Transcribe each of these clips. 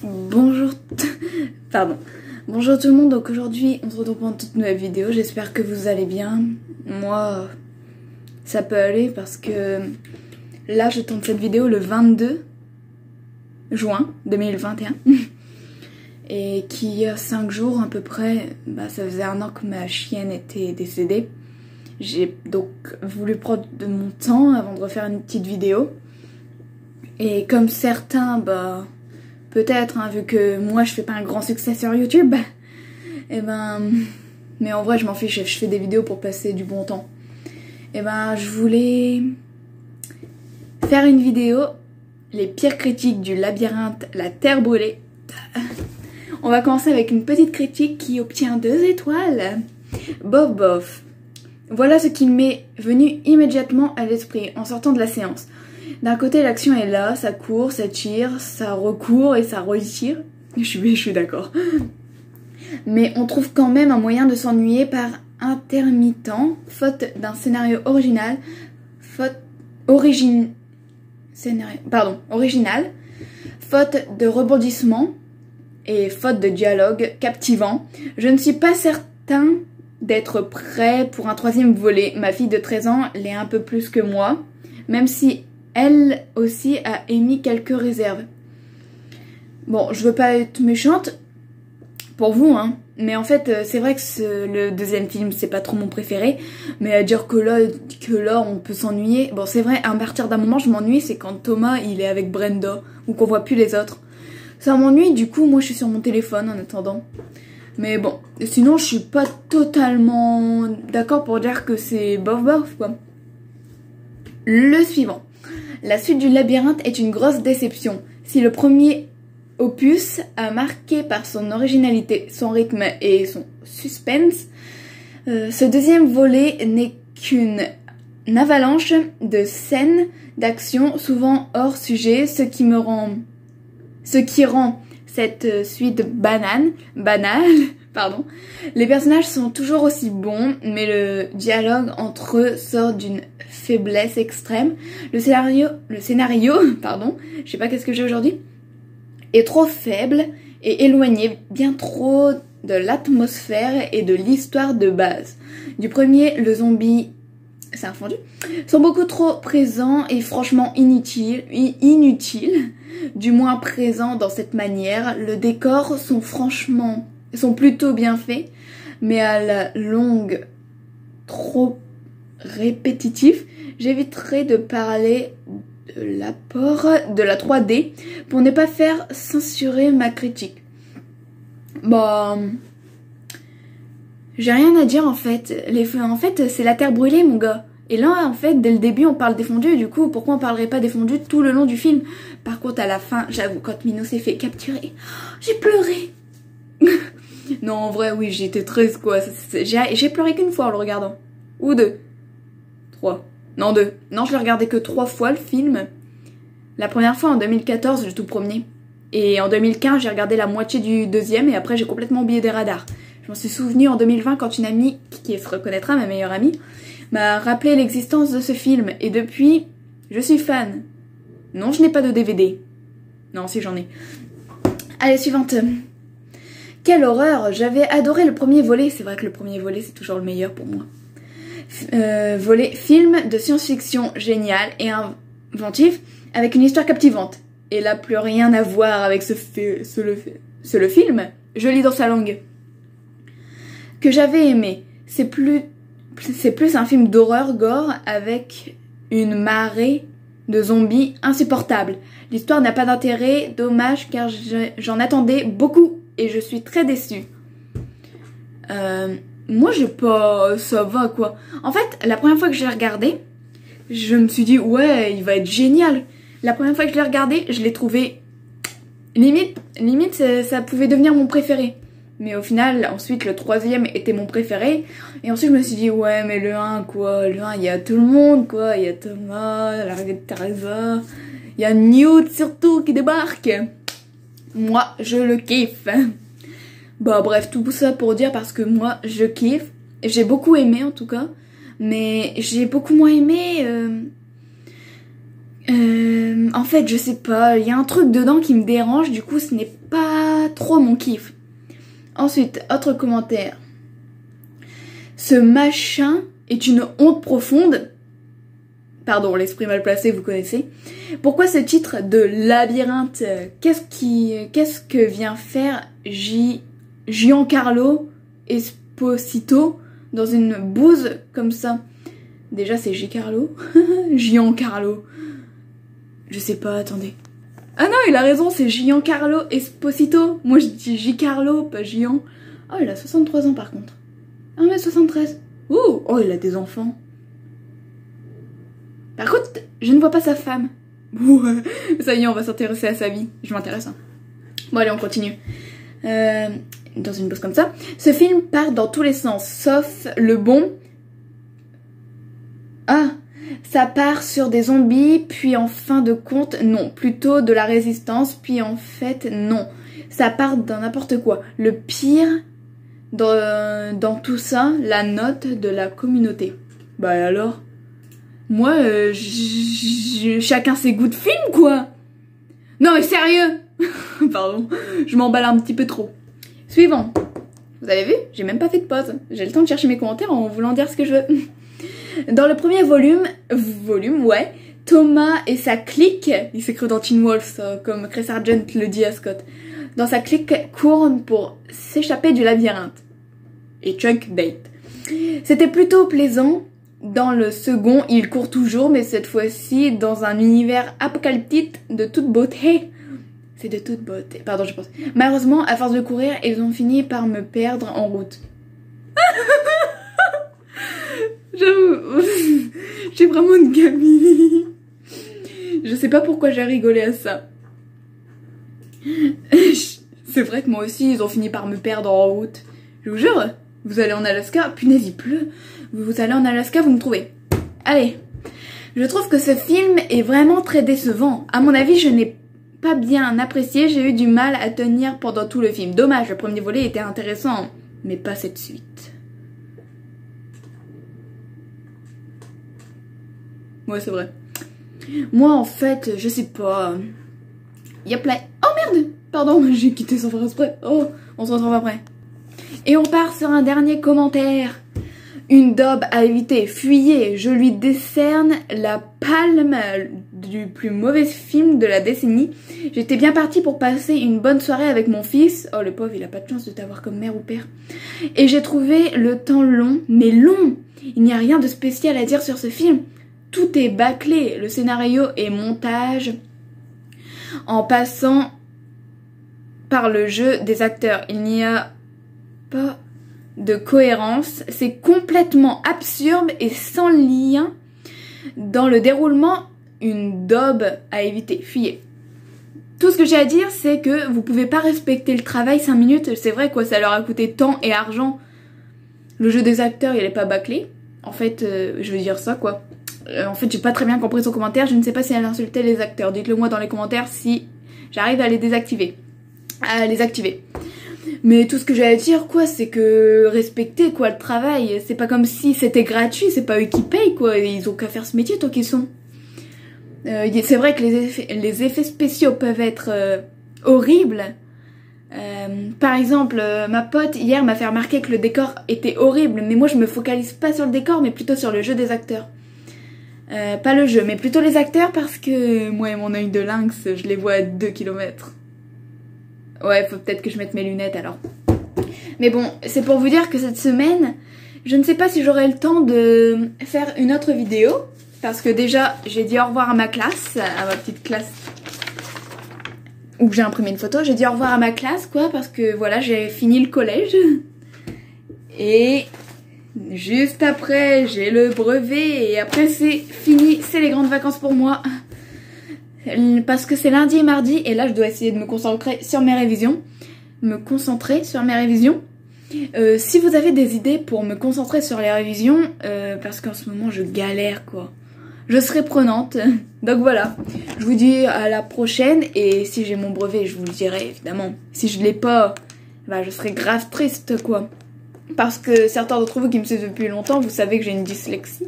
Bonjour, pardon. Bonjour tout le monde, donc aujourd'hui on se retrouve pour une toute nouvelle vidéo, j'espère que vous allez bien. Moi, ça peut aller parce que là je tourne cette vidéo le 22 juin 2021. Et qu'il y a 5 jours à peu près, bah, ça faisait un an que ma chienne était décédée. J'ai donc voulu prendre de mon temps avant de refaire une petite vidéo. Et comme certains, bah, peut-être, hein, vu que moi je fais pas un grand succès sur YouTube, et eh ben, mais en vrai je m'en fiche, je fais des vidéos pour passer du bon temps. Et eh ben, je voulais faire une vidéo, les pires critiques du labyrinthe, la terre brûlée. On va commencer avec une petite critique qui obtient deux étoiles. Bof bof. Voilà ce qui m'est venu immédiatement à l'esprit en sortant de la séance. D'un côté, l'action est là, ça court, ça tire, ça recourt et ça retire. Je suis, je suis d'accord. Mais on trouve quand même un moyen de s'ennuyer par intermittent, faute d'un scénario original, faute origine pardon, original, faute de rebondissement et faute de dialogue captivant. Je ne suis pas certain d'être prêt pour un troisième volet. Ma fille de 13 ans l'est un peu plus que moi, même si elle aussi a émis quelques réserves. Bon, je veux pas être méchante pour vous, hein. Mais en fait, euh, c'est vrai que le deuxième film, c'est pas trop mon préféré. Mais à dire que là, que là on peut s'ennuyer. Bon, c'est vrai, à partir d'un moment, je m'ennuie, c'est quand Thomas, il est avec Brenda, ou qu'on voit plus les autres. Ça m'ennuie, du coup, moi, je suis sur mon téléphone en attendant. Mais bon, sinon, je suis pas totalement d'accord pour dire que c'est bof bof, quoi. Le suivant. La suite du labyrinthe est une grosse déception. Si le premier opus a marqué par son originalité, son rythme et son suspense, euh, ce deuxième volet n'est qu'une avalanche de scènes d'action souvent hors sujet, ce qui me rend ce qui rend cette suite banane, banale, Les personnages sont toujours aussi bons, mais le dialogue entre eux sort d'une faiblesse extrême. Le scénario, le scénario, pardon, je sais pas qu'est-ce que j'ai aujourd'hui, est trop faible et éloigné bien trop de l'atmosphère et de l'histoire de base. Du premier, le zombie c'est un fondu, sont beaucoup trop présents et franchement inutiles, inutiles, du moins présents dans cette manière. Le décor sont franchement, sont plutôt bien faits, mais à la longue, trop répétitif, j'éviterai de parler de l'apport de la 3D pour ne pas faire censurer ma critique. Bon, j'ai rien à dire en fait. Les en fait, c'est la terre brûlée, mon gars. Et là, en fait, dès le début, on parle des. Du coup, pourquoi on parlerait pas des tout le long du film? Par contre, à la fin, j'avoue, quand Mino s'est fait capturer, j'ai pleuré. non, en vrai, oui, j'étais triste, quoi. J'ai pleuré qu'une fois en le regardant. Ou deux. Trois. Non, deux. Non, je l'ai regardé que trois fois, le film. La première fois en 2014, le tout premier. Et en 2015, j'ai regardé la moitié du deuxième et après, j'ai complètement oublié des radars. Je m'en suis souvenu en 2020 quand une amie, qui se reconnaîtra, ma meilleure amie, m'a rappelé l'existence de ce film. Et depuis, je suis fan. Non, je n'ai pas de DVD. Non, si j'en ai. Allez, suivante. Quelle horreur J'avais adoré le premier volet. C'est vrai que le premier volet, c'est toujours le meilleur pour moi. Euh, volet film de science-fiction génial et inventif avec une histoire captivante. Et là, plus rien à voir avec ce, film. Je lis dans sa langue que j'avais aimé. C'est plus, c'est plus un film d'horreur gore avec une marée de zombies insupportable. L'histoire n'a pas d'intérêt, dommage car j'en attendais beaucoup et je suis très déçue. Euh, moi j'ai pas... ça va quoi. En fait, la première fois que j'ai regardé, je me suis dit ouais, il va être génial. La première fois que je l'ai regardé, je l'ai trouvé limite, limite ça pouvait devenir mon préféré. Mais au final, ensuite, le troisième était mon préféré. Et ensuite, je me suis dit, ouais, mais le 1, quoi. Le 1, il y a tout le monde, quoi. Il y a Thomas, la de Teresa. Il y a Newt, surtout, qui débarque. Moi, je le kiffe. Bah, bref, tout ça pour dire parce que moi, je kiffe. J'ai beaucoup aimé, en tout cas. Mais j'ai beaucoup moins aimé... Euh, Euh, en fait, je sais pas, il y a un truc dedans qui me dérange, du coup, ce n'est pas trop mon kiff. Ensuite, autre commentaire. Ce machin est une honte profonde. Pardon, l'esprit mal placé, vous connaissez. Pourquoi ce titre de labyrinthe Qu'est-ce qui, qu'est-ce que vient faire Giancarlo Esposito dans une bouse comme ça? Déjà, c'est Giancarlo Giancarlo. Je sais pas, attendez. Ah non, il a raison, c'est Giancarlo Esposito. Moi, je dis Giancarlo, pas Gian. Oh, il a 63 ans par contre. 1m73. Ouh, oh, il a des enfants. Par contre, je ne vois pas sa femme. Ouais, ça y est, on va s'intéresser à sa vie. Je m'intéresse. Hein. Bon, allez, on continue. Euh, dans une bouse comme ça. Ce film part dans tous les sens, sauf le bon. Ah, ça part sur des zombies, puis en fin de compte, non. Plutôt de la résistance, puis en fait, non. Ça part dans n'importe quoi. Le pire dans, dans, tout ça, la note de la communauté. Bah alors? Moi, euh, chacun ses goûts de film, quoi Non mais sérieux Pardon, je m'emballe un petit peu trop. Suivant. Vous avez vu J'ai même pas fait de pause. J'ai le temps de chercher mes commentaires en voulant dire ce que je veux. Dans le premier volume, volume, ouais, Thomas et sa clique, il s'écrit dans Teen Wolf, comme Chris Sargent le dit à Scott, dans sa clique court pour s'échapper du labyrinthe. Et Chuck bait. C'était plutôt plaisant. Dans le second, il court toujours, mais cette fois-ci dans un univers apocalyptique de toute beauté. C'est de toute beauté. Pardon, je pense. Malheureusement, à force de courir, ils ont fini par me perdre en route. J'ai vraiment une gamine. Je sais pas pourquoi j'ai rigolé à ça. C'est vrai que moi aussi, ils ont fini par me perdre en route. Je vous jure, vous allez en Alaska, punaise, il pleut. Vous allez en Alaska, vous me trouvez. Allez. Je trouve que ce film est vraiment très décevant. À mon avis, je n'ai pas bien apprécié, j'ai eu du mal à tenir pendant tout le film. Dommage, le premier volet était intéressant, mais pas cette suite. Ouais, c'est vrai. Moi, en fait, je sais pas. Y a plein... Oh merde Pardon, j'ai quitté sans faire exprès. Oh, on se retrouve après. Et on part sur un dernier commentaire. Une daube à éviter, fuyez, je lui décerne la palme du plus mauvais film de la décennie. J'étais bien partie pour passer une bonne soirée avec mon fils. Oh le pauvre, il a pas de chance de t'avoir comme mère ou père. Et j'ai trouvé le temps long, mais long. Il n'y a rien de spécial à dire sur ce film. Tout est bâclé, le scénario et montage en passant par le jeu des acteurs. Il n'y a pas de cohérence, c'est complètement absurde et sans lien dans le déroulement, une daube à éviter, fuyez. Tout ce que j'ai à dire, c'est que vous pouvez pas respecter le travail 5 minutes, c'est vrai quoi, ça leur a coûté temps et argent. Le jeu des acteurs, il est pas bâclé. En fait, euh, je veux dire ça quoi. Euh, en fait, j'ai pas très bien compris son commentaire, je ne sais pas si elle insultait les acteurs. Dites-le moi dans les commentaires si j'arrive à les désactiver. À les activer. Mais tout ce que à dire, quoi, c'est que respecter, quoi, le travail. C'est pas comme si c'était gratuit, c'est pas eux qui payent, quoi. Ils ont qu'à faire ce métier tant qu'ils sont. Euh, c'est vrai que les effets, les effets spéciaux peuvent être euh, horribles. Euh, par exemple, ma pote hier m'a fait remarquer que le décor était horrible, mais moi je me focalise pas sur le décor, mais plutôt sur le jeu des acteurs. pas le jeu, mais plutôt les acteurs parce que moi et mon œil de lynx, je les vois à 2 km. Ouais, faut peut-être que je mette mes lunettes alors. Mais bon, c'est pour vous dire que cette semaine, je ne sais pas si j'aurai le temps de faire une autre vidéo. Parce que déjà, j'ai dit au revoir à ma classe, à ma petite classe où j'ai imprimé une photo. J'ai dit au revoir à ma classe, quoi, parce que voilà, j'ai fini le collège. Et juste après, j'ai le brevet. Et après, c'est fini. C'est les grandes vacances pour moi parce que c'est lundi et mardi et là je dois essayer de me concentrer sur mes révisions. Me concentrer sur mes révisions. Euh, si vous avez des idées pour me concentrer sur les révisions, euh, parce qu'en ce moment je galère quoi, je serai prenante. Donc voilà, je vous dis à la prochaine et si j'ai mon brevet je vous le dirai évidemment. Si je l'ai pas, bah je serai grave triste quoi. Parce que certains d'entre vous qui me suivent depuis longtemps, vous savez que j'ai une dyslexie.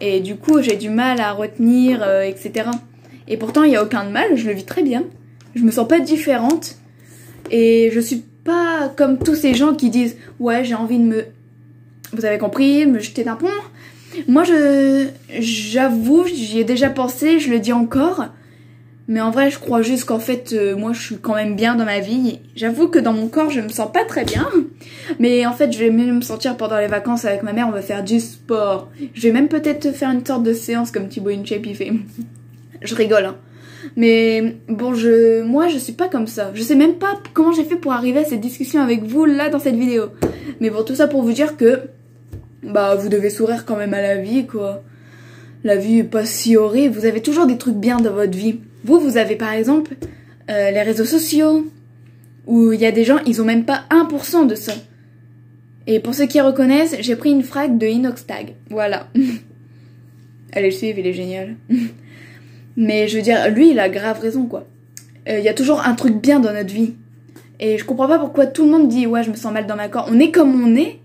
Et du coup, j'ai du mal à retenir, euh, etc. Et pourtant, il n'y a aucun de mal, je le vis très bien. Je me sens pas différente. Et je suis pas comme tous ces gens qui disent Ouais, j'ai envie de me. Vous avez compris, me jeter d'un pont. Moi, je. J'avoue, j'y ai déjà pensé, je le dis encore. Mais en vrai, je crois juste qu'en fait, euh, moi, je suis quand même bien dans ma vie. J'avoue que dans mon corps, je me sens pas très bien. Mais en fait, je vais mieux me sentir pendant les vacances avec ma mère. On va faire du sport. Je vais même peut-être faire une sorte de séance comme Thibaut InShape il fait. Je rigole, hein. Mais bon, je, moi, je suis pas comme ça. Je sais même pas comment j'ai fait pour arriver à cette discussion avec vous là dans cette vidéo. Mais bon, tout ça pour vous dire que, bah, vous devez sourire quand même à la vie, quoi. La vie est pas si horrible. Vous avez toujours des trucs bien dans votre vie. Vous, vous avez par exemple euh, les réseaux sociaux, où il y a des gens, ils ont même pas 1% de ça. Et pour ceux qui reconnaissent, j'ai pris une frac de Inoxtag. Voilà. Allez le suivre, il est génial. Mais je veux dire, lui, il a grave raison, quoi. Euh, il y a toujours un truc bien dans notre vie. Et je comprends pas pourquoi tout le monde dit, ouais, je me sens mal dans ma corps. On est comme on est.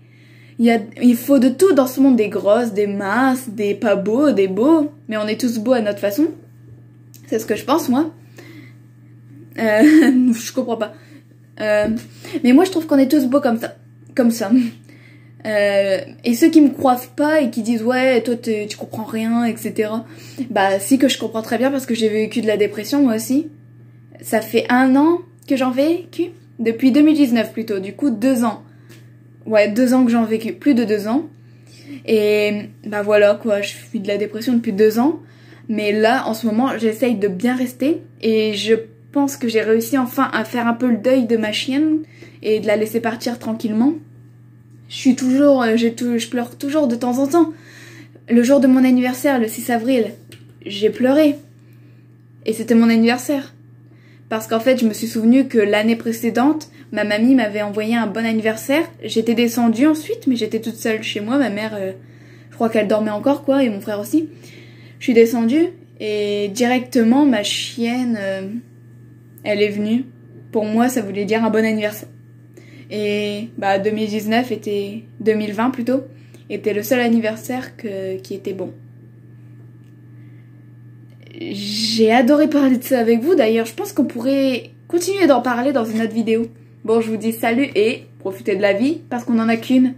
Il, y a, il faut de tout dans ce monde, des grosses, des minces, des pas beaux, des beaux. Mais on est tous beaux à notre façon. C'est ce que je pense, moi. Euh, je comprends pas. Euh, mais moi, je trouve qu'on est tous beaux comme ça. Comme ça. Euh, et ceux qui me croient pas et qui disent ouais toi tu comprends rien etc bah si que je comprends très bien parce que j'ai vécu de la dépression moi aussi. Ça fait un an que j'en vécu. Depuis 2019 plutôt. Du coup deux ans. Ouais deux ans que j'en vécu. Plus de deux ans. Et bah voilà quoi. Je suis de la dépression depuis deux ans. Mais là, en ce moment, j'essaye de bien rester. Et je pense que j'ai réussi enfin à faire un peu le deuil de ma chienne et de la laisser partir tranquillement. Je suis toujours, euh, je pleure toujours de temps en temps. Le jour de mon anniversaire, le 6 avril, j'ai pleuré. Et c'était mon anniversaire. Parce qu'en fait, je me suis souvenu que l'année précédente, ma mamie m'avait envoyé un bon anniversaire. J'étais descendue ensuite, mais j'étais toute seule chez moi. Ma mère, euh, je crois qu'elle dormait encore, quoi, et mon frère aussi. Je suis descendue et directement ma chienne, euh, elle est venue. Pour moi, ça voulait dire un bon anniversaire. Et bah 2019 était 2020 plutôt était le seul anniversaire qui était bon. J'ai adoré parler de ça avec vous d'ailleurs. Je pense qu'on pourrait continuer d'en parler dans une autre vidéo. Bon, je vous dis salut et profitez de la vie parce qu'on en a qu'une.